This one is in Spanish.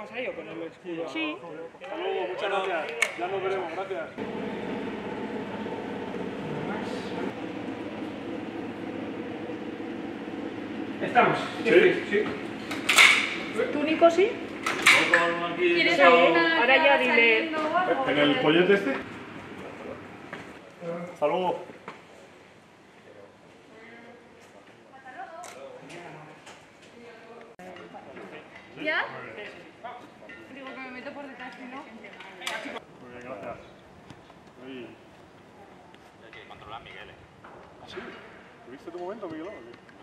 vas a ir o con el escudo? Sí. Hasta luego, muchas gracias. Ya nos veremos, gracias. Estamos. Sí, sí. ¿Tú, Nico, sí? ¿Quieres Sí. Ahora ya dile-? ¿En el pollete este? Hasta luego. ¿Ya? Digo que me meto por detrás, si no. Muy bien, gracias. Uy. Hay que controlar a Miguel. ¿eh? ¿Sí? ¿Tuviste tu momento, Miguel? o qué?